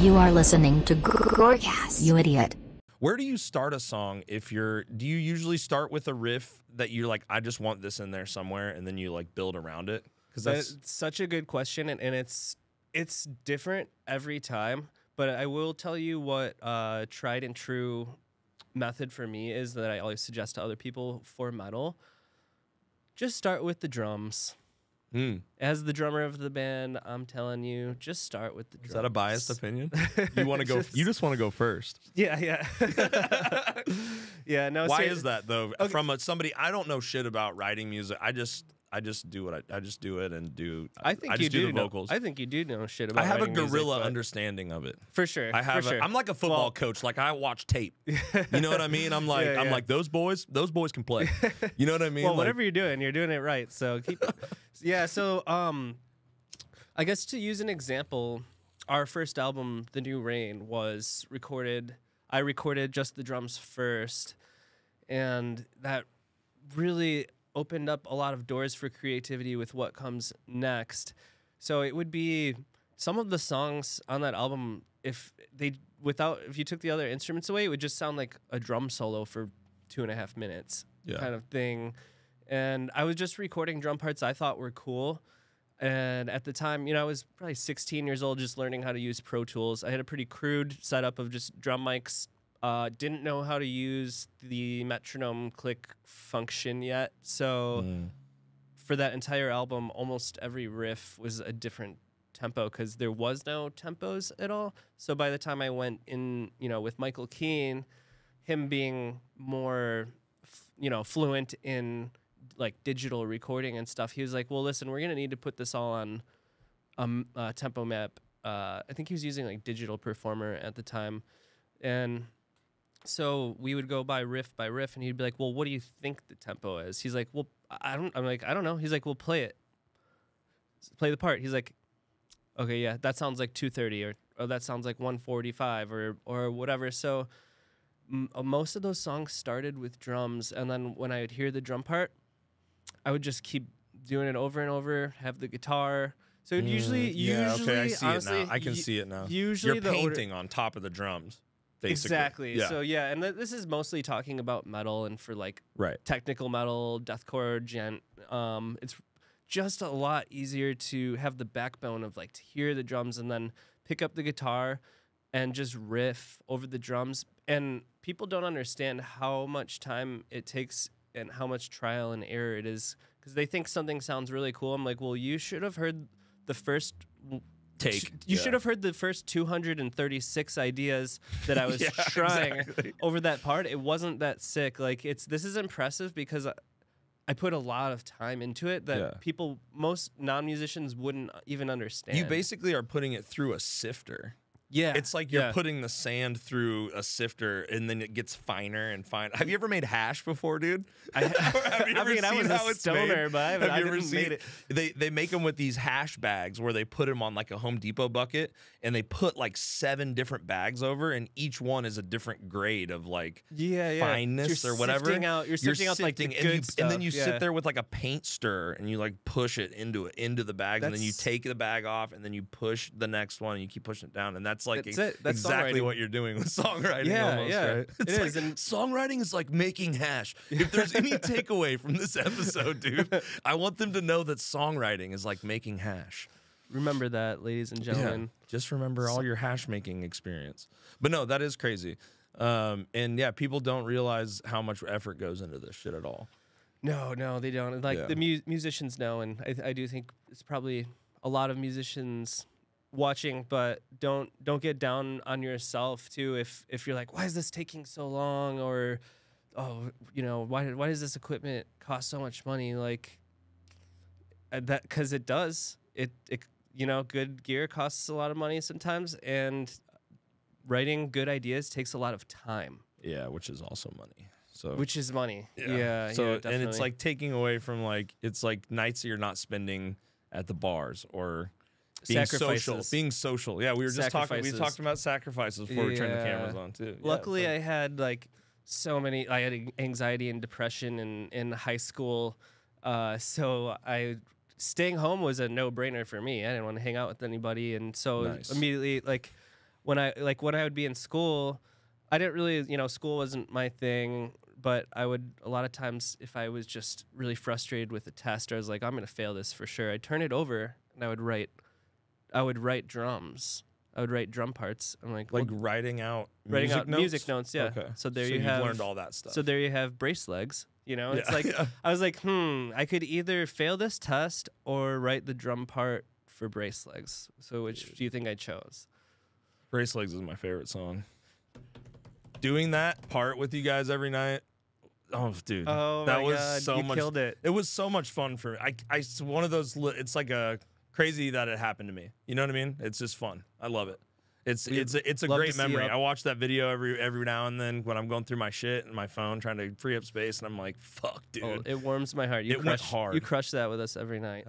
You are listening to Gorcast, you idiot. Where do you start a song if you're do you usually start with a riff that you're like I just want this in there somewhere and then you like build around it? Cuz that's That's such a good question, and, and it's it's different every time. But I will tell you what uh, tried and true method for me is that I always suggest to other people for metal. Just start with the drums. Hmm. As the drummer of the band, I'm telling you, just start with the drums. Is that a biased opinion? You want to go you just want to go first. Yeah, yeah, yeah. No, Why ser- is that though? From a, somebody I don't know shit about writing music. I just I just do what I, I just do it and do I think I you do, do the know- vocals. I think you do know shit about. I have a writing music, gorilla understanding of it. for sure. I have. A, sure. I'm like a football Well, coach. Like I watch tape. You know what I mean? I'm like Yeah, I'm like those boys. Those boys can play. You know what I mean? well, Like, whatever you're doing, you're doing it right. So keep. yeah. So um, I guess to use an example, our first album, The New Reign, was recorded. I recorded just the drums first, and that really opened up a lot of doors for creativity with what comes next. So it would be some of the songs on that album if they without if you took the other instruments away, it would just sound like a drum solo for two and a half minutes Yeah. kind of thing. And I was just recording drum parts I thought were cool. And at the time, you know, I was probably 16 years old, just learning how to use Pro Tools. I had a pretty crude setup of just drum mics. Uh, didn't know how to use the metronome click function yet. So Mm. for that entire album, almost every riff was a different tempo because there was no tempos at all. So by the time I went in, you know, with Michael Keene, him being more, f- you know, fluent in like digital recording and stuff, he was like, "Well, listen, we're gonna need to put this all on um, uh, tempo map." Uh, I think he was using like Digital Performer at the time, and so we would go by riff by riff, and he'd be like, "Well, what do you think the tempo is?" He's like, "Well, I don't." I'm like, "I don't know." He's like, "Well, play it, play the part." He's like, "Okay, yeah, that sounds like 230, or or that sounds like 145, or or whatever." So m- uh, most of those songs started with drums, and then when I would hear the drum part, I would just keep doing it over and over. Have the guitar. So it usually, Mm, yeah, usually, okay, I see honestly, it now. I can see it now. Usually, You're the order- painting on top of the drums. Basically. Exactly. Yeah. So yeah, and th- this is mostly talking about metal and for like right. technical metal, deathcore, djent. Um, it's just a lot easier to have the backbone of like to hear the drums and then pick up the guitar and just riff over the drums. And people don't understand how much time it takes and how much trial and error it is because they think something sounds really cool. I'm like, well, you should have heard the first Take. you yeah. should have heard the first 236 ideas that I was Yeah, trying exactly. over that part. It wasn't that sick. Like it's this is impressive because I, I put a lot of time into it that Yeah. people most non-musicians wouldn't even understand. You basically are putting it through a sifter. Yeah, It's like you're yeah. putting the sand through a sifter and then it gets finer and finer. Have you ever made hash before, dude? I, Have you I ever mean, I was how a it's stoner, made? but I, haven't- I you ever seen made it. They they make them with these hash bags where they put them on like a Home Depot bucket and they put like seven different bags over and each one is a different grade of like Yeah, yeah. fineness You're or whatever. sifting out- you're sifting out, like, the and, good you, and then you yeah. sit there with like a paint stir and you like push it into it into the bags and then you take the bag off and then you push the next one and you keep pushing it down and that's like That's it. That's exactly what you're doing with songwriting. Yeah, almost, yeah. right? It It's is, and- songwriting is like making hash. If there's any takeaway from this episode, dude, I want them to know that songwriting is like making hash. Remember that, ladies and gentlemen. Just remember all your hash making experience. But no, that is crazy. Um, and yeah, people don't realize how much effort goes into this shit at all. No, no, they don't. Like Yeah. the mu- musicians know, and I, I do think it's probably a lot of musicians watching, but don't don't get down on yourself too. If if you're like, why is this taking so long, or oh, you know, why why does this equipment cost so much money? Like uh, that because it does. It it you know, good gear costs a lot of money sometimes, and writing good ideas takes a lot of time, Yeah, which is also money. So which is money. Yeah, yeah, so definitely. and it's like taking away from like it's like nights that you're not spending at the bars or being social. Being social. Yeah, we were just talking. We talked about sacrifices before we turned the cameras on too. Luckily, so- I had like so many. I had anxiety and depression in in high school, uh, so I staying home was a no brainer for me. I didn't want to hang out with anybody, and so Nice. immediately like when I like when I would be in school, I didn't really, you know, school wasn't my thing, but I would a lot of times if I was just really frustrated with a test, I was like, I'm gonna fail this for sure. I'd turn it over and I would write, I would write drums. I would write drum parts. I'm like, Like well, writing out writing music out notes? music notes. Yeah. Okay. So there so you have. learned all that stuff. So there you have brace legs. You know, it's Yeah. like I was like, hmm, I could either fail this test or write the drum part for brace legs. So which do you think I chose? Brace Legs is my favorite song. Doing that part with you guys every night. Oh, dude. Oh that my was God, so you much. killed it. It was so much fun for me. I, I, it's one of those. It's like a crazy that it happened to me. You know what I mean? It's just fun. I love it. It's We'd it's a, it's a great memory. I watch that video every every now and then when I'm going through my shit and my phone trying to free up space, and I'm like, fuck, oh, dude. Oh, it warms my heart. You It went hard. You crush that with us every night.